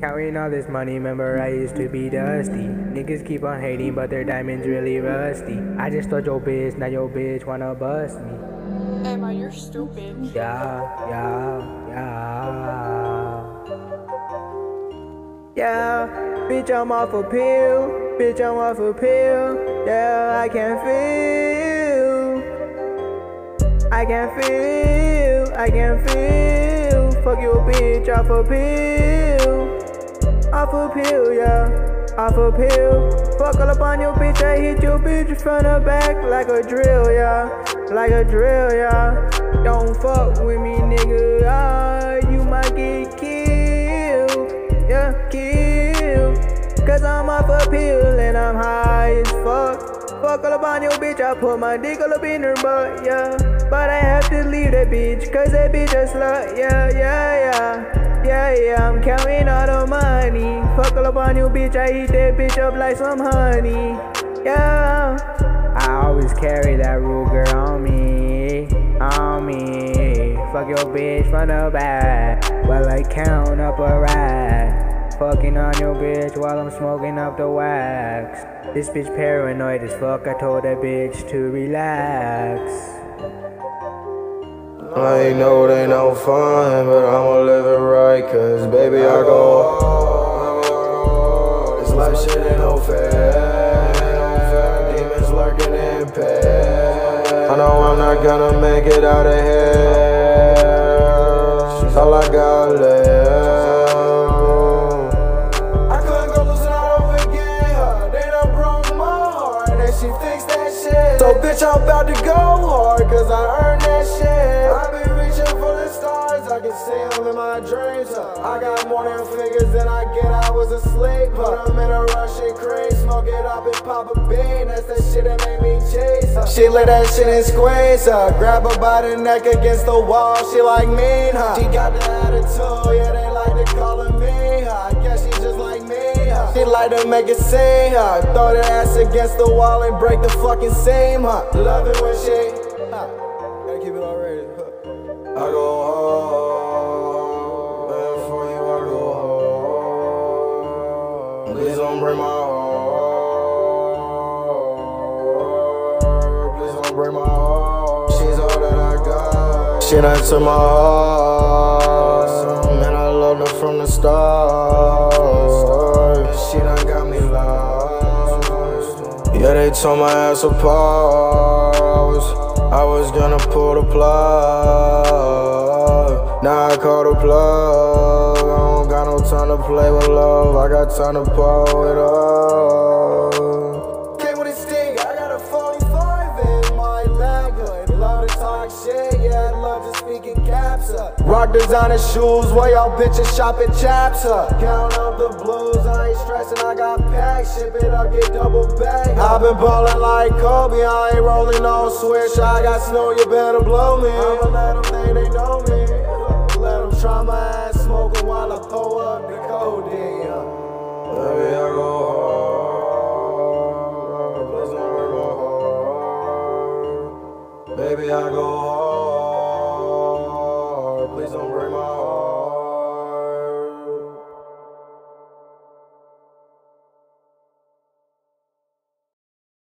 Counting all this money, remember I used to be dusty. Niggas keep on hating, but their diamonds really rusty. I just thought your bitch, now your bitch wanna bust me. Emma, you're stupid. Yeah, yeah, yeah. Yeah, bitch, I'm off a pill. Bitch, I'm off a pill. Yeah, I can't feel. I can't feel. I can't feel. Fuck your bitch off a pill. Off a pill, yeah. Off a pill. Fuck all up on your bitch. I hit your bitch from the back like a drill, yeah. Like a drill, yeah. Don't fuck with me, nigga. Ah, you might get killed. Yeah, killed. Cause I'm off a pill and I'm high as fuck. Fuck all up on your bitch. I put my dick all up in her butt, yeah. But I have to leave that bitch. Cause that bitch a slut, yeah, yeah, yeah. Yeah, yeah, I'm counting all the money. Fuck up on you, bitch. I eat that bitch up like some honey. Yeah. I always carry that Ruger on me, on me. Fuck your bitch from the back while I count up a rack. Fucking on your bitch while I'm smoking up the wax. This bitch paranoid as fuck. I told that bitch to relax. I know it ain't no fun, but I'ma live it right, cause baby, I go hard. This life shit ain't no fair. Demons lurking in pain. I know I'm not gonna make it out of here. Bitch, I'm about to go hard, cause I earned that shit. I've been reaching for the stars, I can see them in my dreams. I got more than figures than I get, I was asleep. Put them in a Russian cream, smoke it up and pop a bean. That's the shit that made me chase. huh. She lit that shit and squeeze her. Grab her by the neck against the wall, she like mean, huh? She got the attitude, yeah, they like to call her me, huh? I guess she just like to make it sing, huh? Throw that ass against the wall and break the fucking seam, huh? Love it when she, huh? Gotta keep it all ready. huh? I go man, for you I go hard. Please don't break my heart. Please don't break my heart. She's all that I got. She not to my heart. Man, I loved her from the start. Tore my ass apart. I was, I was gonna pull the plug. Now I call the plug. I don't got no time to play with love. I got time to pull it up. I love to speak caps. uh. Rock designer shoes, while y'all bitches shopping chaps. uh. Count up the blues, I ain't stressing, I got packs. Ship it up, get double back. i been ballin' like Kobe, I ain't rolling on switch. I got snow, you better blow me. I'ma let them think they know me. Let them try my ass, smoking while I pull up the codeine. Baby, I go hard. Please don't break. Baby, I go hard.